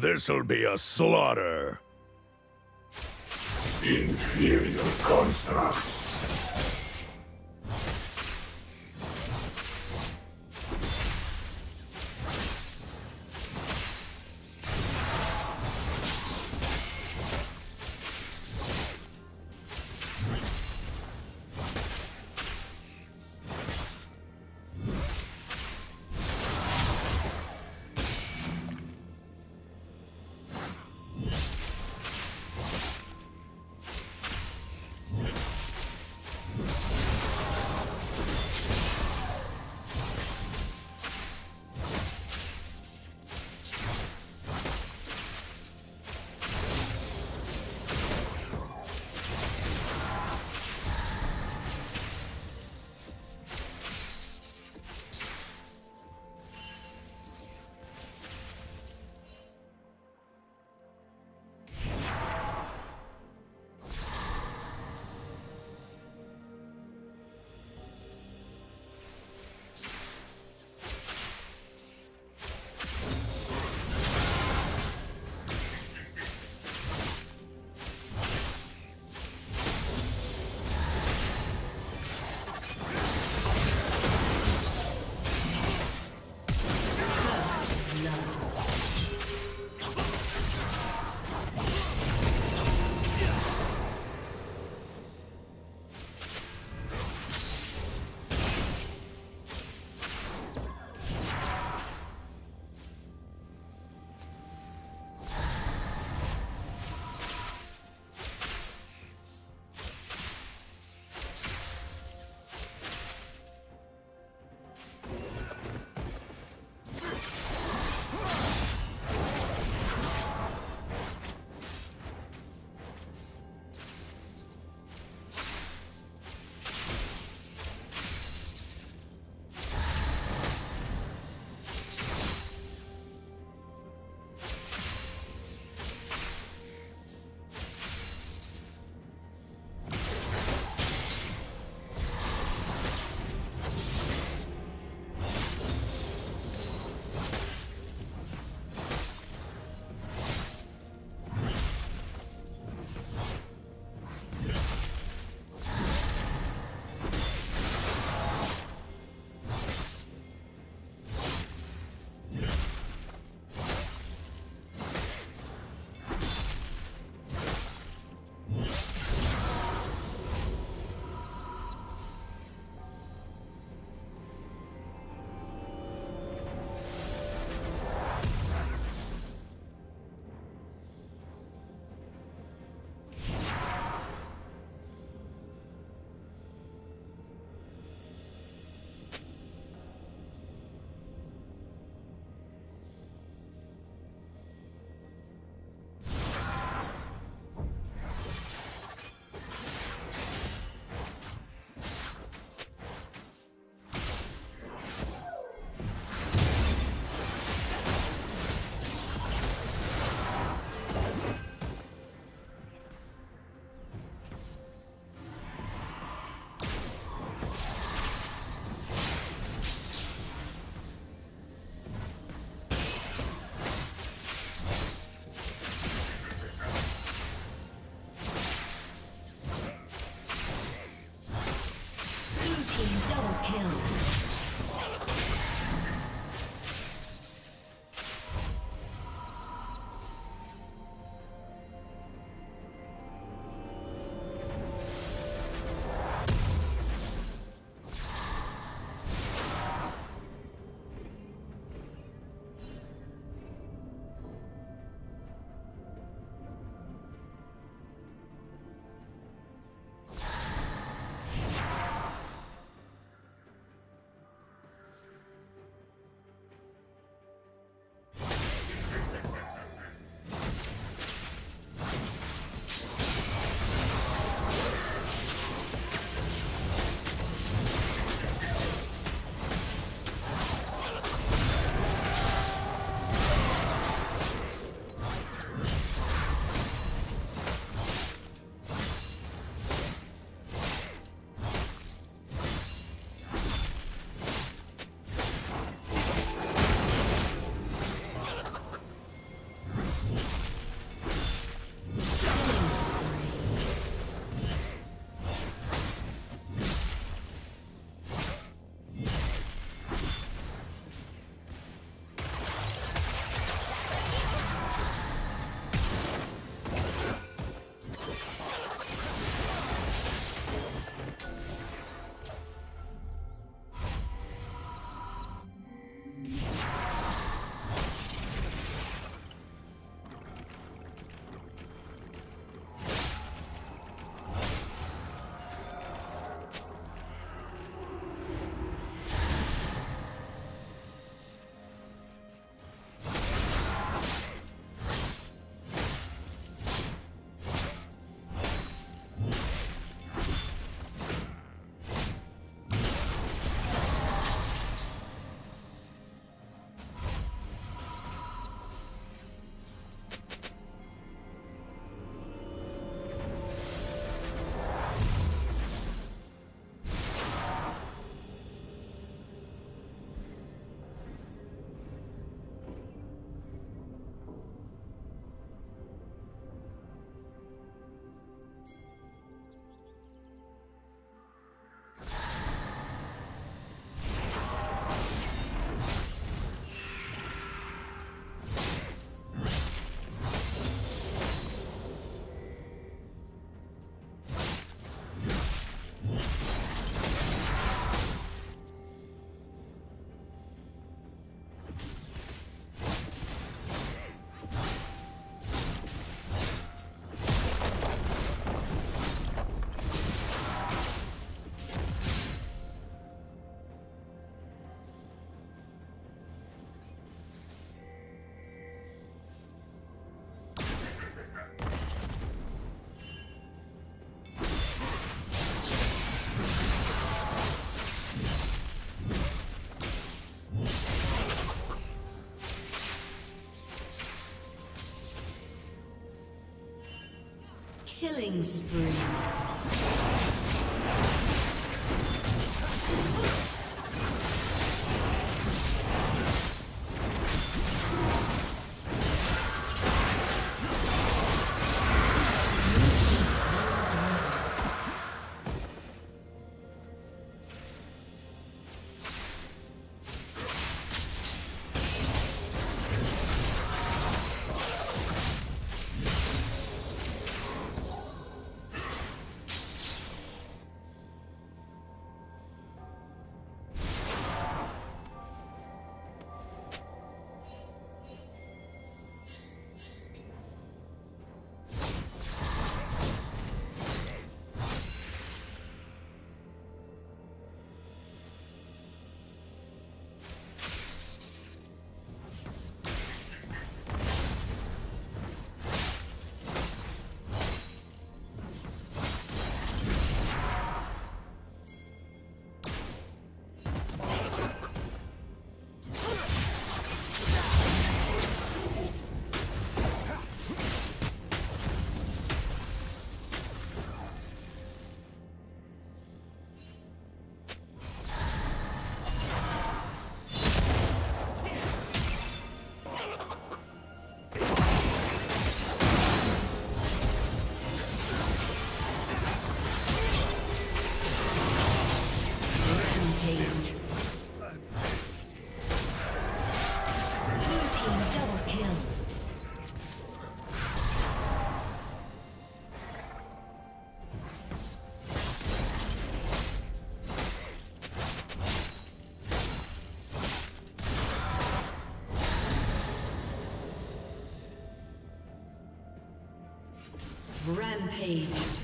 This'll be a slaughter. Inferior constructs. Kill. Killing spree. Rampage.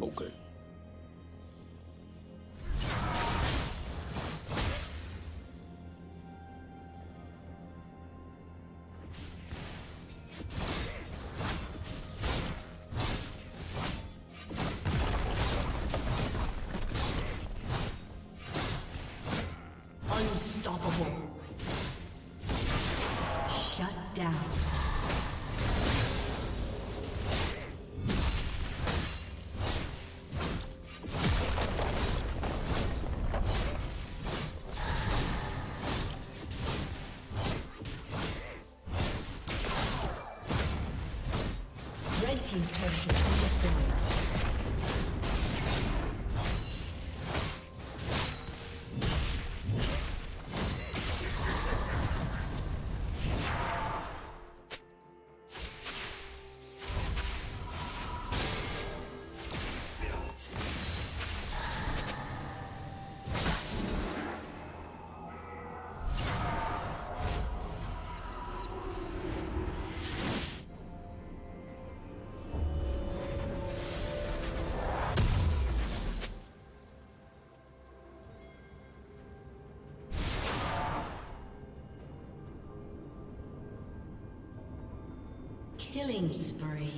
Team's Killing spree.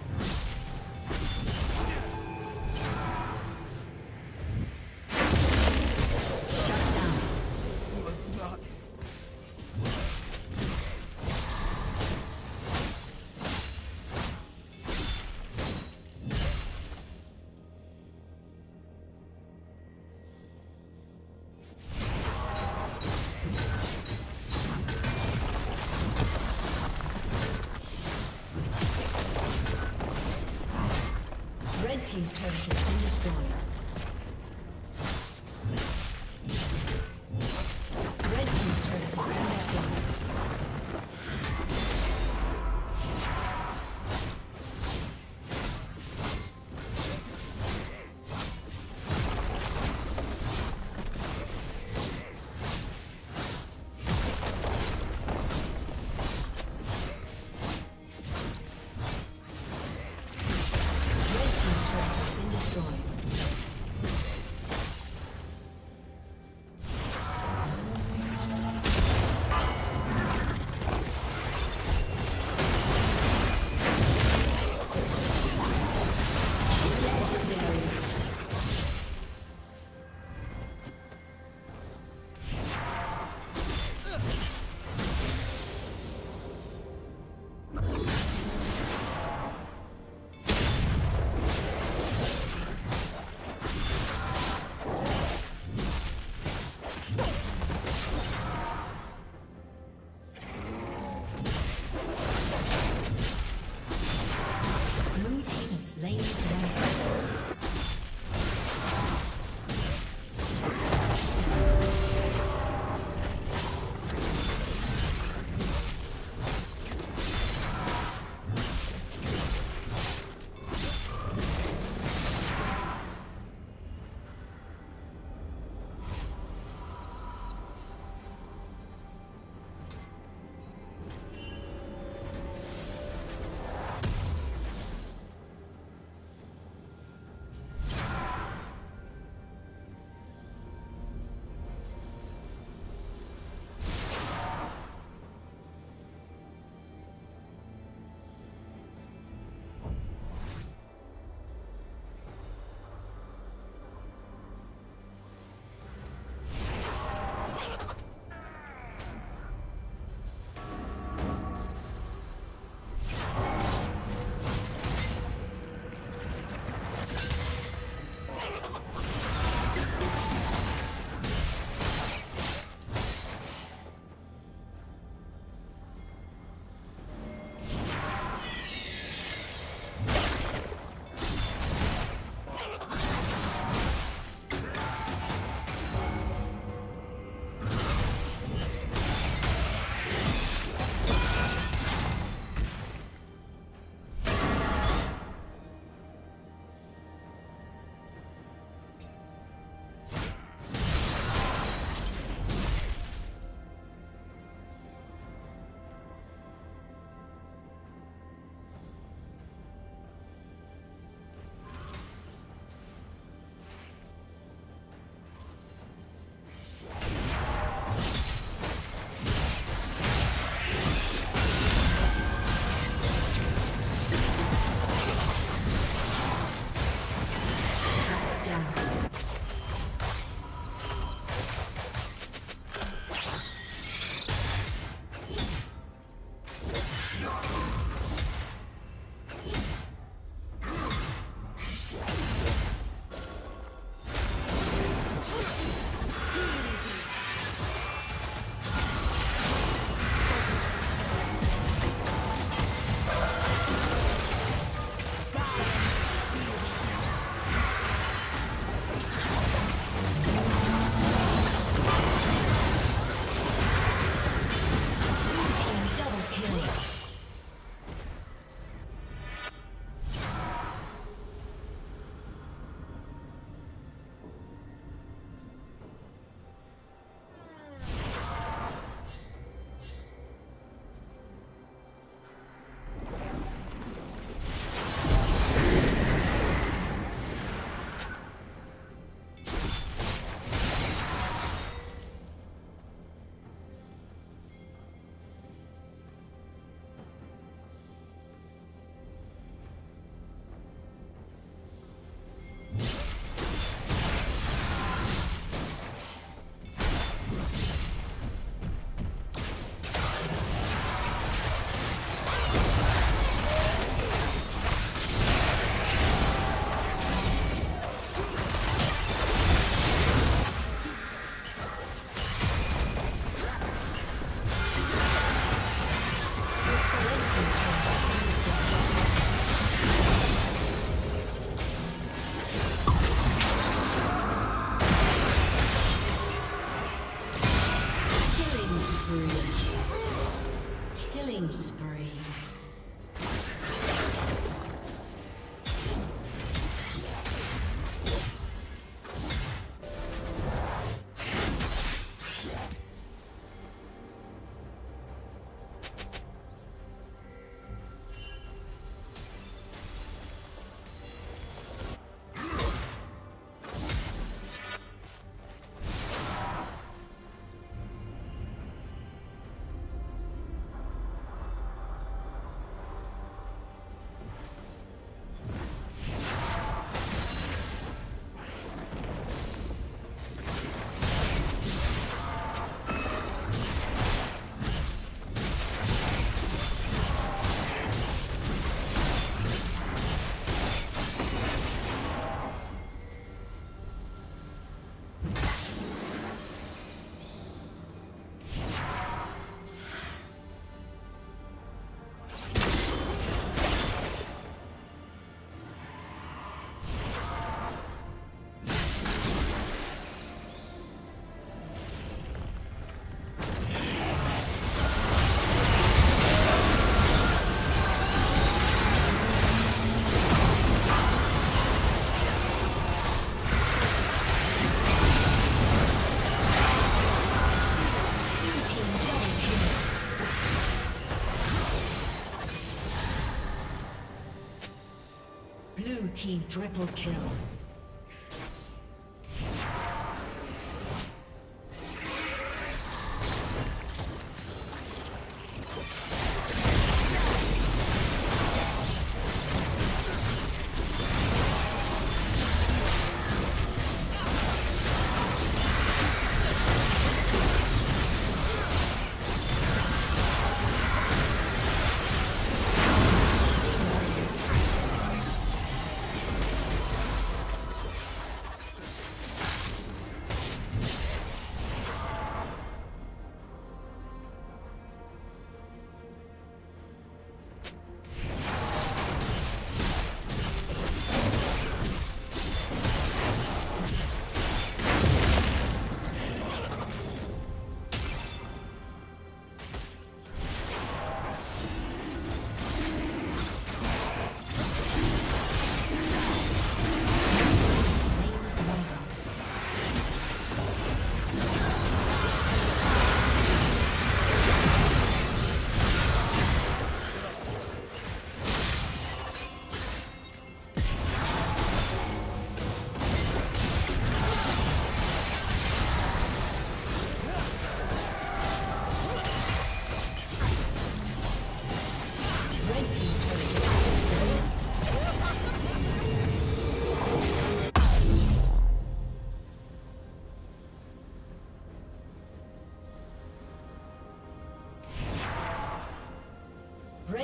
Team triple kill.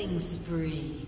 Killing spree.